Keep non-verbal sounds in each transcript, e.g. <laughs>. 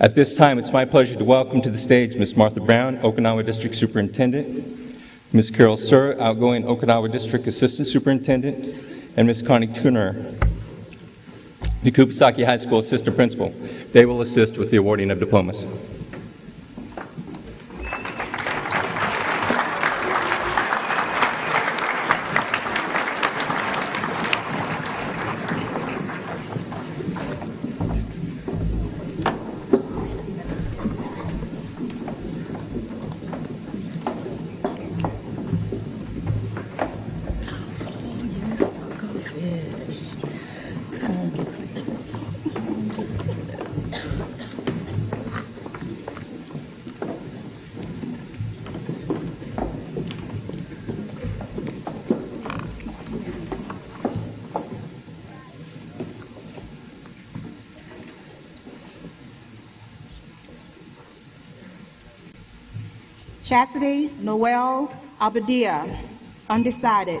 At this time, it's my pleasure to welcome to the stage Ms. Martha Brown, Okinawa District Superintendent, Ms. Carol Sir, outgoing Okinawa District Assistant Superintendent, and Ms. Connie Turner, the Kubasaki High School Assistant Principal. They will assist with the awarding of diplomas. Chastity Noel Abadia, undecided.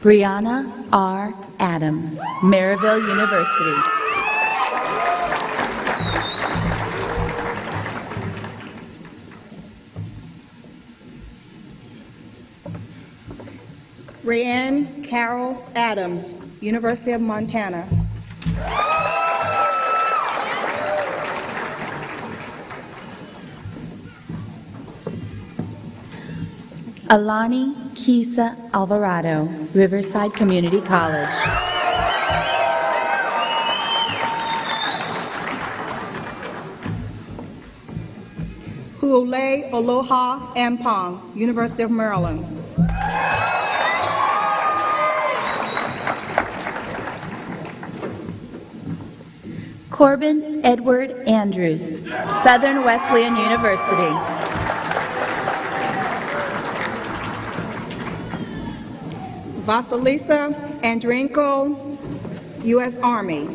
Brianna R. Adam, Maryville University. Rayanne Carol Adams, University of Montana. Alani Kisa Alvarado, Riverside Community College. Huole Aloha Ampong, University of Maryland. Corbin Edward Andrews, Southern Wesleyan University. Vasilisa Andrenko, U.S. Army.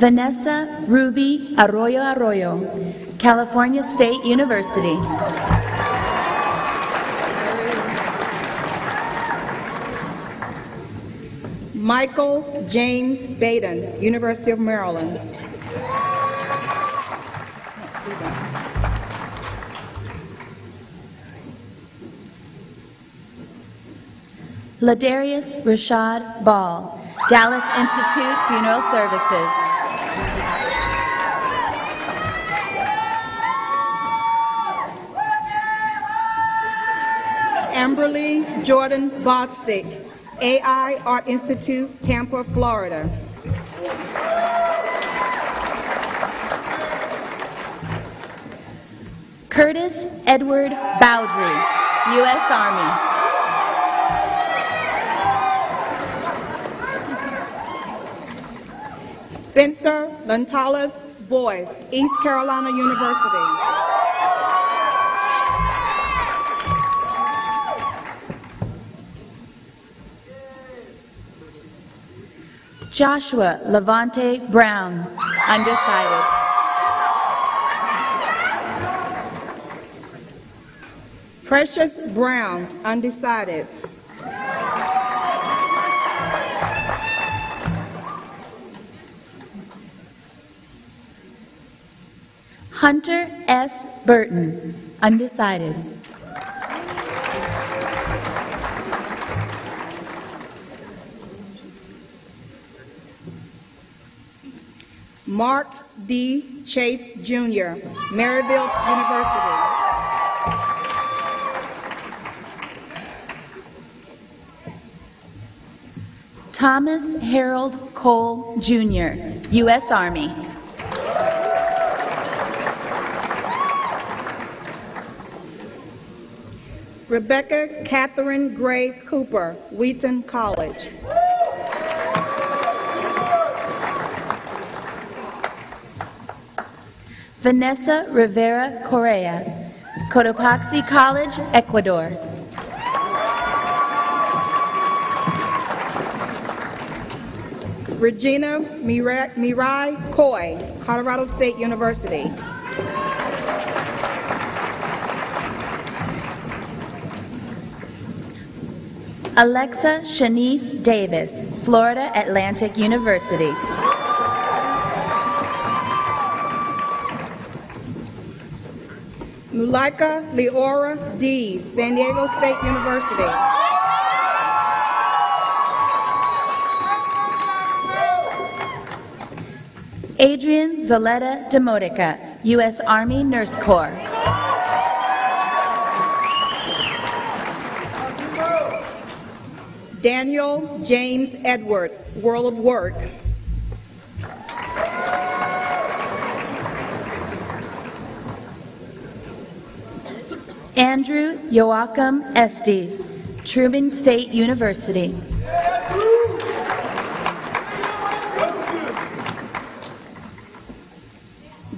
Vanessa Ruby Arroyo Arroyo, California State University. Michael James Baden, University of Maryland. Ladarius Rashad Ball, Dallas Institute Funeral Services. Amberly Jordan Bostic, AI Art Institute, Tampa, Florida. Curtis Edward Bowdry, U.S. Army. Spencer Lantalis Boyce, East Carolina University. Joshua Levante Brown, undecided. Precious Brown, undecided. Hunter S. Burton, undecided. Mark D. Chase Jr., Maryville University. Thomas Harold Cole, Jr., U.S. Army. Rebecca Catherine Gray Cooper, Wheaton College. Vanessa Rivera Correa, Cotopaxi College, Ecuador. Regina Mirai Mirai Coy, Colorado State University. Alexa Shanice Davis, Florida Atlantic University. Mulika Leora Dees, San Diego State University. Adrian Zaletta Demotica, U.S. Army Nurse Corps. Daniel James Edward, World of Work. Andrew Joachim Estes, Truman State University.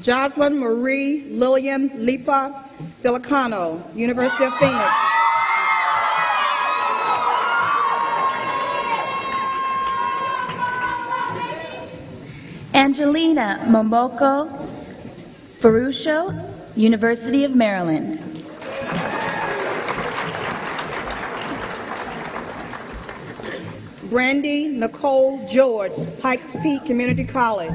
Jocelyn Marie Lillian Lipa Filicano, University of Phoenix. Angelina Momoko Ferruccio, University of Maryland. Brandy Nicole George, Pikes Peak Community College.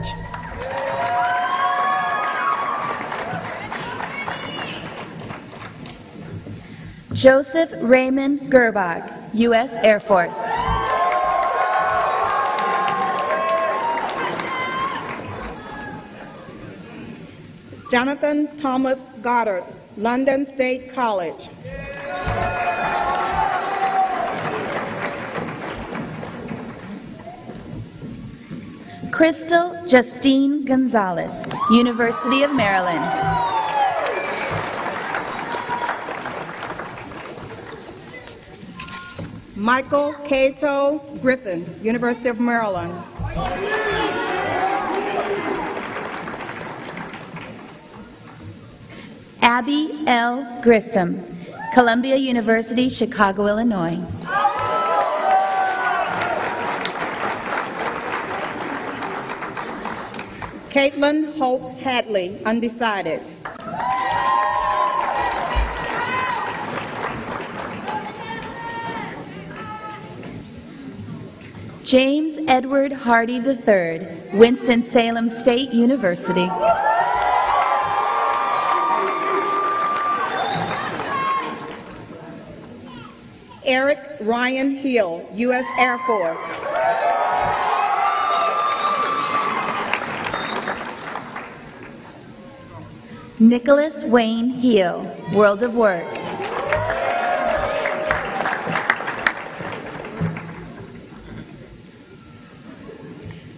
Joseph Raymond Gerbach, U.S. Air Force. Jonathan Thomas Goddard, London State College. Crystal Justine Gonzalez, University of Maryland. Michael Cato Griffin, University of Maryland. Abby L. Grissom, Columbia University, Chicago, Illinois. Caitlin Hope Hadley, undecided. James Edward Hardy III, Winston-Salem State University. Eric Ryan Hill, U.S. Air Force. Nicholas Wayne Heel, World of Work.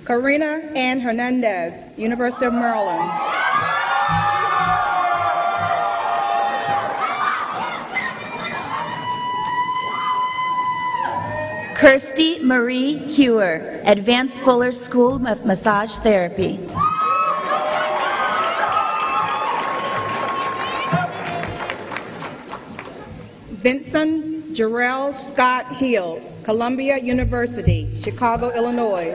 Karina Ann Hernandez, University of Maryland. Kirsty Marie Hewer, Advanced Fuller School of Massage Therapy. Vincent Jarrell Scott Hill, Columbia University, Chicago, Illinois.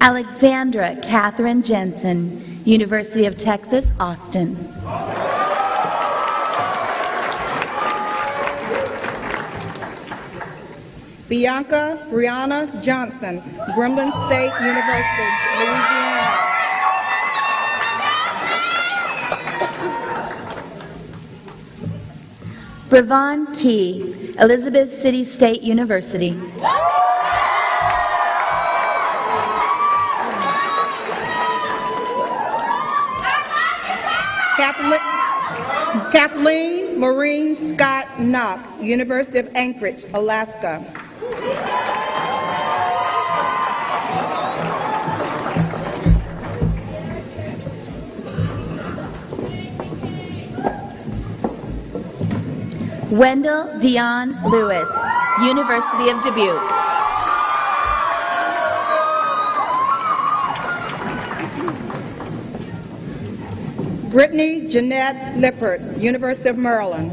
Alexandra Catherine Jensen, University of Texas, Austin. Bianca Brianna Johnson, Grambling State University, Louisiana. Brevon Key, Elizabeth City State University. Kathleen, Kathleen Maureen Scott Knock, University of Anchorage, Alaska. Wendell Dion Lewis, University of Dubuque. Brittany Jeanette Lippert, University of Maryland.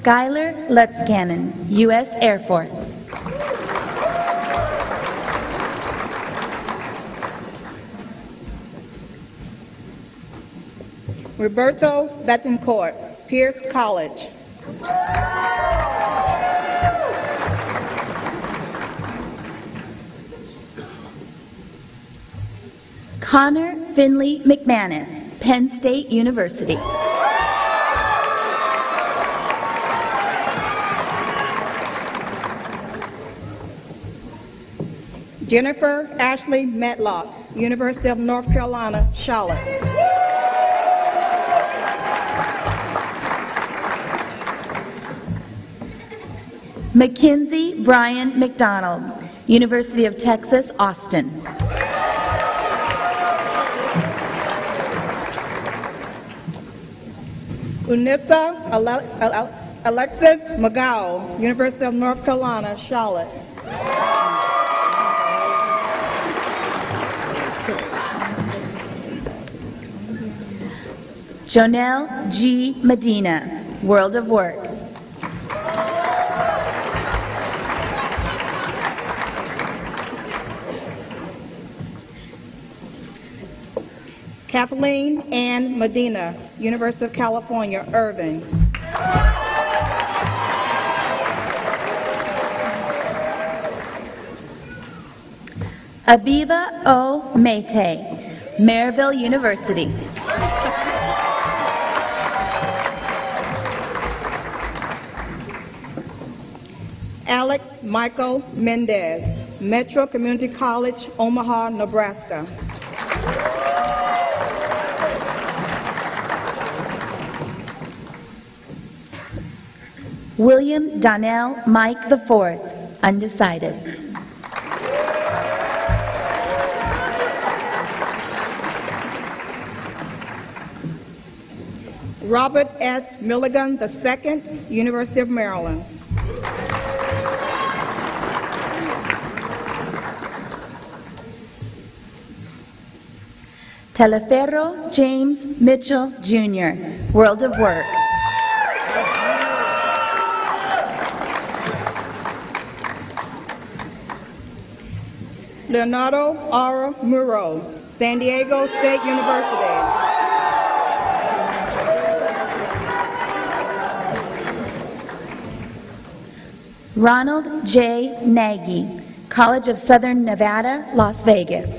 Skylar Lutzcannon, U.S. Air Force. Roberto Betancourt, Pierce College. Connor Finley McManus, Penn State University. Jennifer Ashley Matlock, University of North Carolina, Charlotte. Mackenzie Brian McDonald, University of Texas, Austin. Unissa Ale- Ale- Alexis McGow, University of North Carolina, Charlotte. Jonelle G. Medina, World of Work. Kathleen Ann Medina, University of California, Irvine. Aviva O. Mate, Maryville University. Alex Michael Mendez, Metro Community College, Omaha, Nebraska. William Donnell Mike IV, undecided. Robert S. Milligan II, University of Maryland. Teleferro James Mitchell Jr., World of Work. Leonardo R. Muro, San Diego State University. Ronald J. Nagy, College of Southern Nevada, Las Vegas.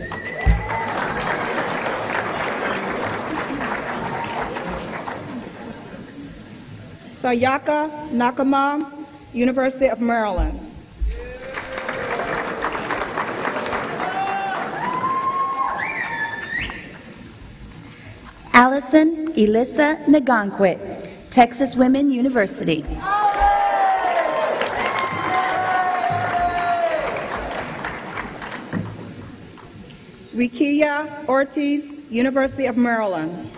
Sayaka Nakama, University of Maryland. Allison Elissa Nagonquit, Texas Women University. Rikia Ortiz, University of Maryland.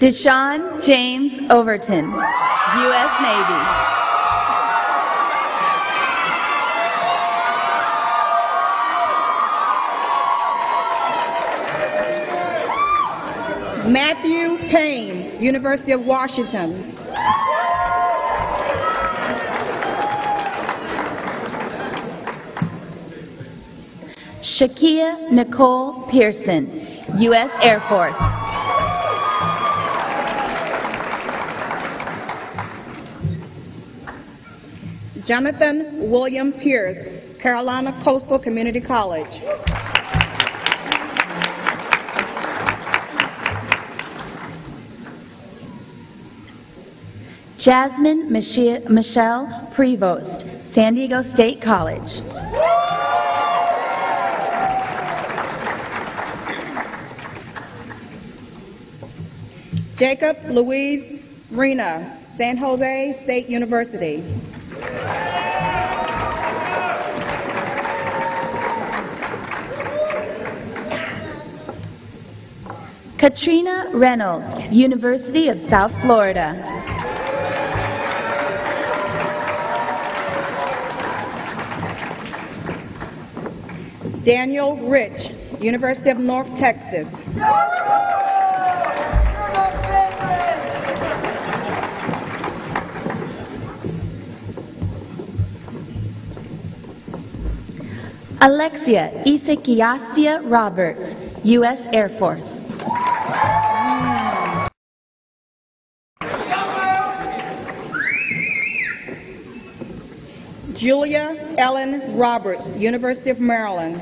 Deshaun James Overton, U.S. Navy. Matthew Payne, University of Washington. Shakia Nicole Pearson, U.S. Air Force. Jonathan William Pierce, Carolina Coastal Community College. Jasmine Michelle Prevost, San Diego State College. Jacob Louise Rena, San Jose State University. Katrina Reynolds, University of South Florida. Daniel Rich, University of North Texas. Alexia Isekiastia Roberts, U.S. Air Force. Julia Ellen Roberts, University of Maryland.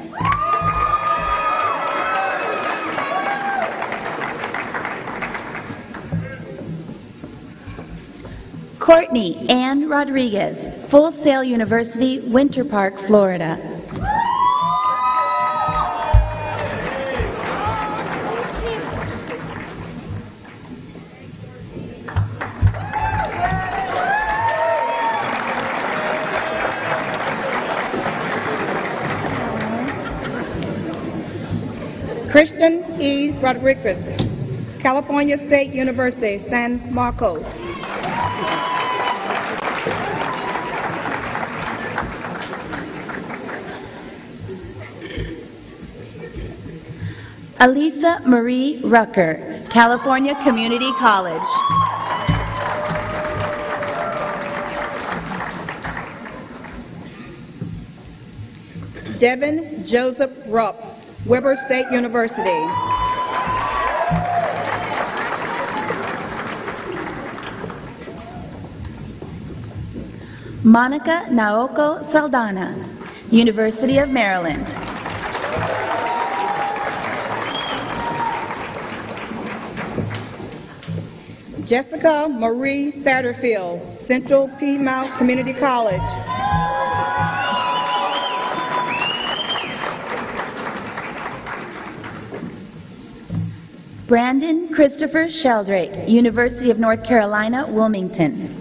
Courtney Ann Rodriguez, Full Sail University, Winter Park, Florida. Christian E. Rodriguez, California State University, San Marcos. Alisa Marie Rucker, California Community College. Devin Joseph Rupp, Weber State University. Monica Naoko Saldana, University of Maryland. Jessica Marie Satterfield, Central Piedmont Community College. Brandon Christopher Sheldrake, University of North Carolina, Wilmington.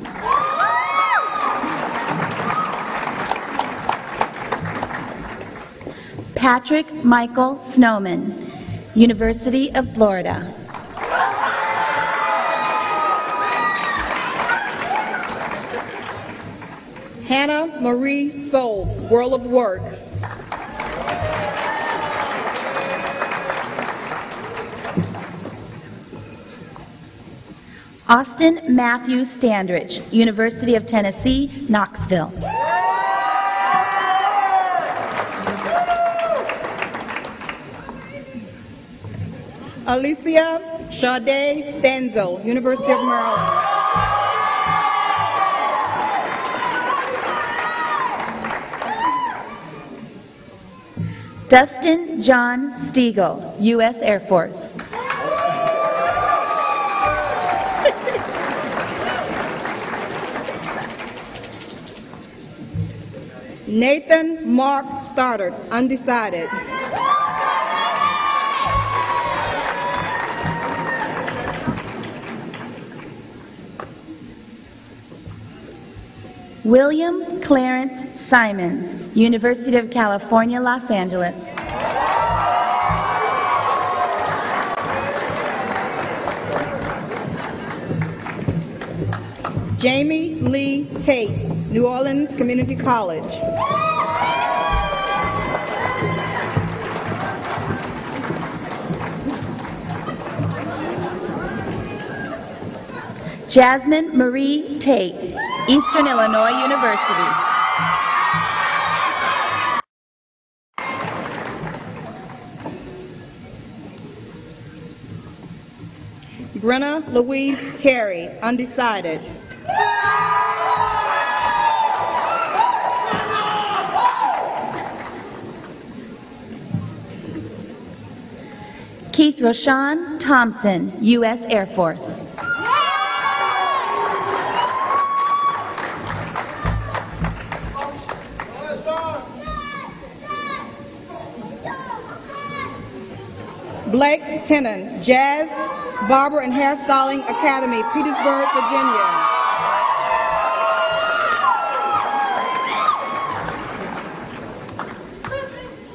Patrick Michael Snowman, University of Florida. Hannah Marie Soul, World of Work. Austin Matthew Standridge, University of Tennessee, Knoxville. Alicia Sade Stenzel, University of Maryland. Dustin John Stiegel, U.S. Air Force. Nathan Mark Stoddard, undecided. William Clarence Simons, University of California, Los Angeles. Jamie Lee Tate, New Orleans Community College. Jasmine Marie Tate, Eastern Illinois University. Brenna Louise Terry, undecided. Keith Roshan Thompson, U.S. Air Force. Blake Tennant, Jazz Barber and Hairstyling Academy, Petersburg, Virginia.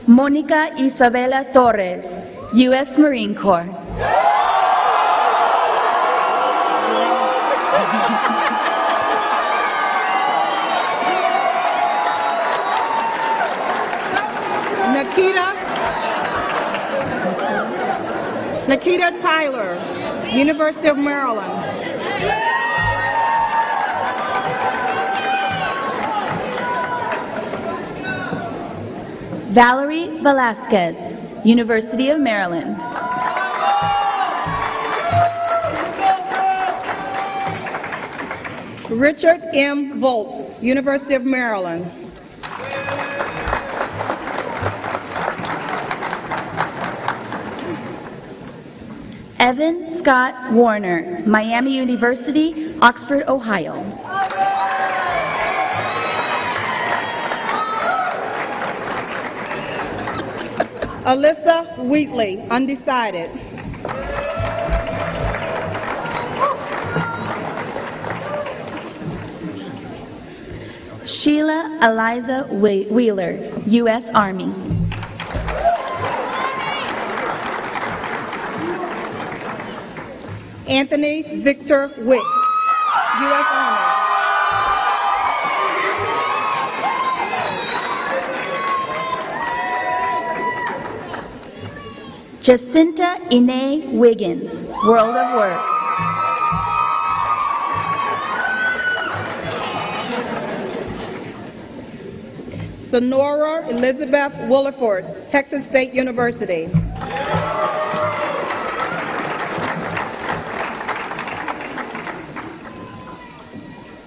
Monica Isabella Torres, U.S. Marine Corps. Nikita Nikita Tyler, University of Maryland. Valerie Velasquez, University of Maryland. Richard M. Volt, University of Maryland. Evan Scott Warner, Miami University, Oxford, Ohio. Alyssa Wheatley, undecided. Sheila Eliza Wheeler, U.S. Army. Anthony Victor Wick, U.S. Army. Jacinta Ine Wiggins, World of Work. Sonora Elizabeth Williford, Texas State University.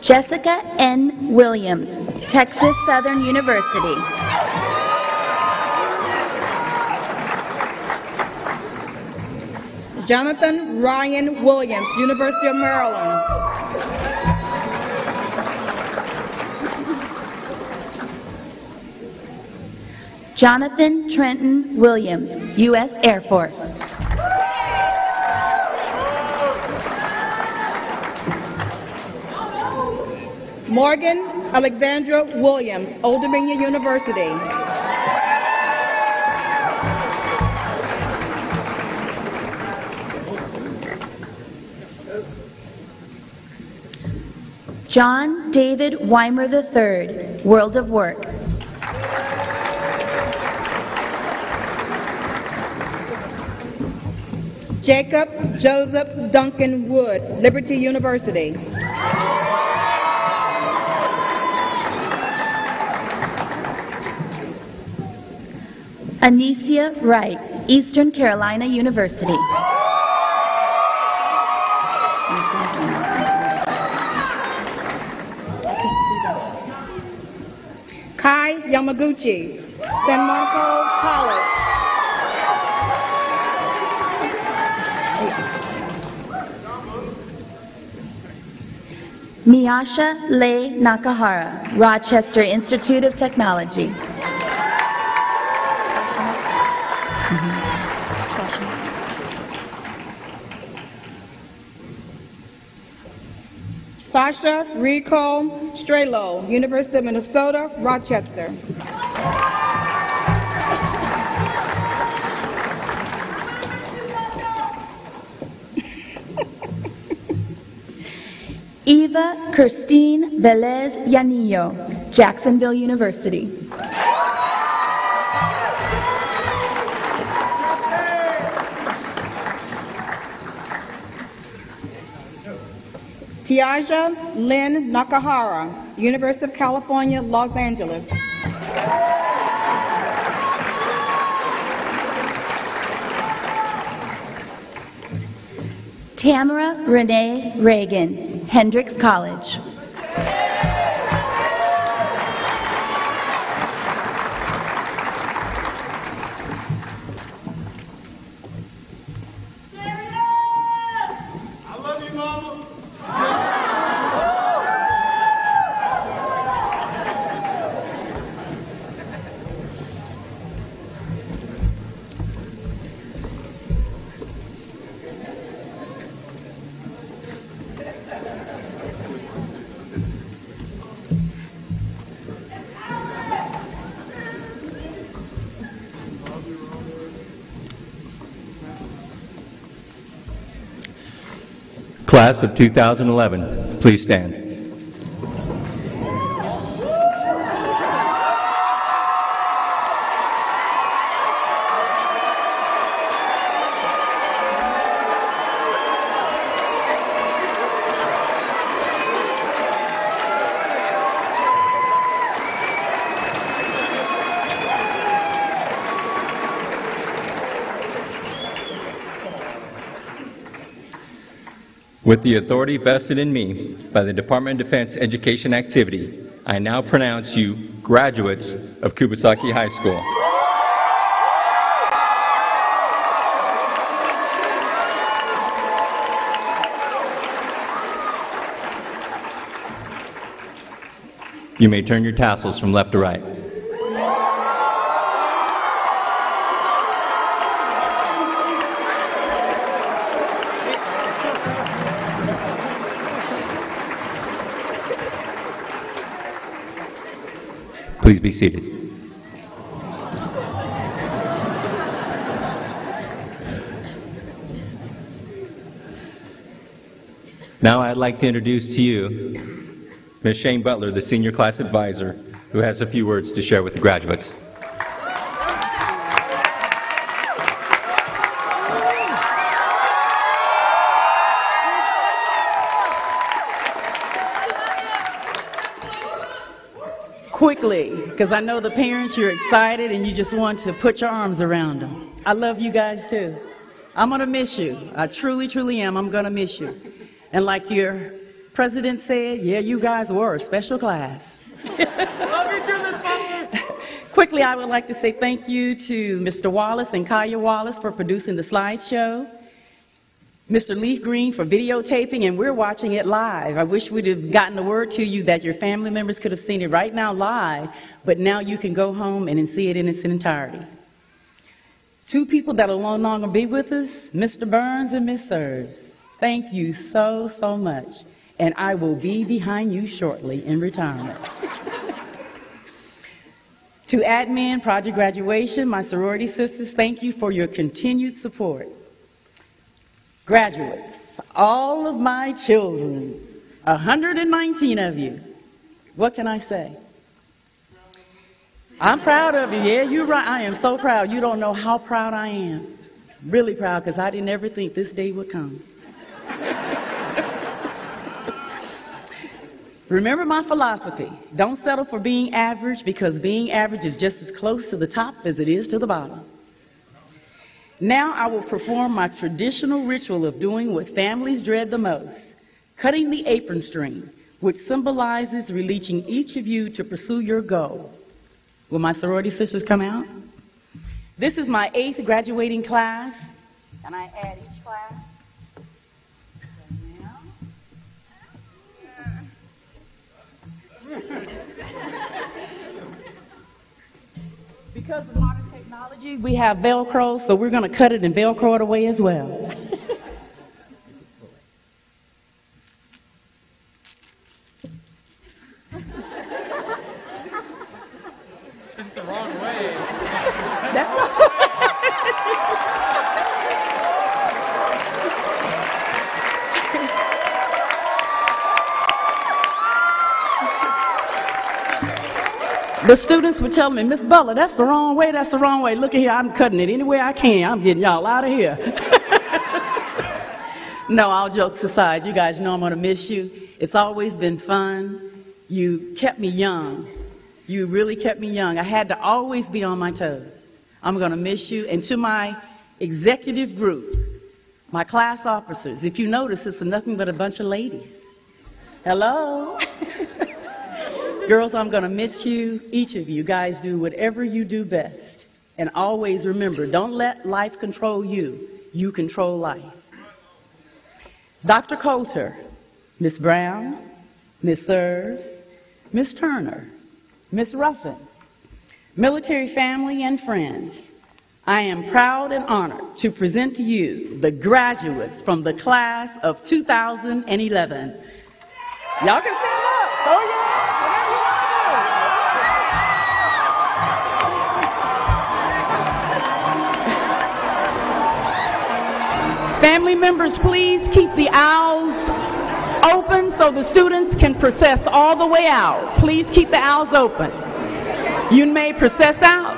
Jessica N. Williams, Texas Southern University. Jonathan Ryan Williams, University of Maryland. Jonathan Trenton Williams, U.S. Air Force. Morgan Alexandra Williams, Old Dominion University. John David Weimer III, World of Work. Jacob Joseph Duncan Wood, Liberty University. Anicia Wright, Eastern Carolina University. Kai Yamaguchi, San Marco College. Miyasha Lei Nakahara, Rochester Institute of Technology. Sasha Rico Strelo, University of Minnesota, Rochester. Eva Christine Velez Yanillo, Jacksonville University. Tiaja Lynn Nakahara, University of California, Los Angeles. Tamara Renee Reagan, Hendrix College. Class of 2011, please stand. With the authority vested in me by the Department of Defense Education Activity, I now pronounce you graduates of Kubasaki High School. You may turn your tassels from left to right. Please be seated. Now I'd like to introduce to you Ms. Shane Butler, the senior class advisor, who has a few words to share with the graduates. Quickly because I know the parents, you're excited and you just want to put your arms around them. I love you guys too. I'm going to miss you. I truly, truly am. I'm going to miss you. And like your president said, yeah, you guys were a special class. <laughs> Quickly, I would like to say thank you to Mr. Wallace and Kaya Wallace for producing the slideshow. Mr. Leaf Green for videotaping, and we're watching it live. I wish we'd have gotten the word to you that your family members could have seen it right now live, but now you can go home and see it in its entirety. Two people that will no longer be with us, Mr. Burns and Miss Sirs. Thank you so, so much. And I will be behind you shortly in retirement. <laughs> to admin, project graduation, my sorority sisters, thank you for your continued support. Graduates, all of my children, 119 of you, what can I say? I'm proud of you. Yeah, you're right. I am so proud. You don't know how proud I am. Really proud because I didn't ever think this day would come. Remember my philosophy. Don't settle for being average because being average is just as close to the top as it is to the bottom. Now I will perform my traditional ritual of doing what families dread the most, cutting the apron string, which symbolizes releasing each of you to pursue your goal. Will my sorority sisters come out? This is my eighth graduating class, and I add each class. because of modern technology, we have Velcro, so we're going to cut it and Velcro it away as well. It's the wrong way. <laughs> <laughs> <laughs> The students were telling me, Miss Butler, that's the wrong way, that's the wrong way. Look at here, I'm cutting it any way I can. I'm getting y'all out of here. <laughs> no, all jokes aside, you guys know I'm going to miss you. It's always been fun. You kept me young. You really kept me young. I had to always be on my toes. I'm going to miss you. And to my executive group, my class officers, if you notice, it's nothing but a bunch of ladies. Hello? <laughs> Girls, I'm going to miss you. Each of you guys do whatever you do best. And always remember, don't let life control you. You control life. Dr. Coulter, Miss Brown, Miss Sirs, Miss Turner, Miss Ruffin, military family and friends, I am proud and honored to present to you the graduates from the class of 2011. Y'all can stand up. Family members, please keep the aisles open so the students can process all the way out. Please keep the aisles open. You may process out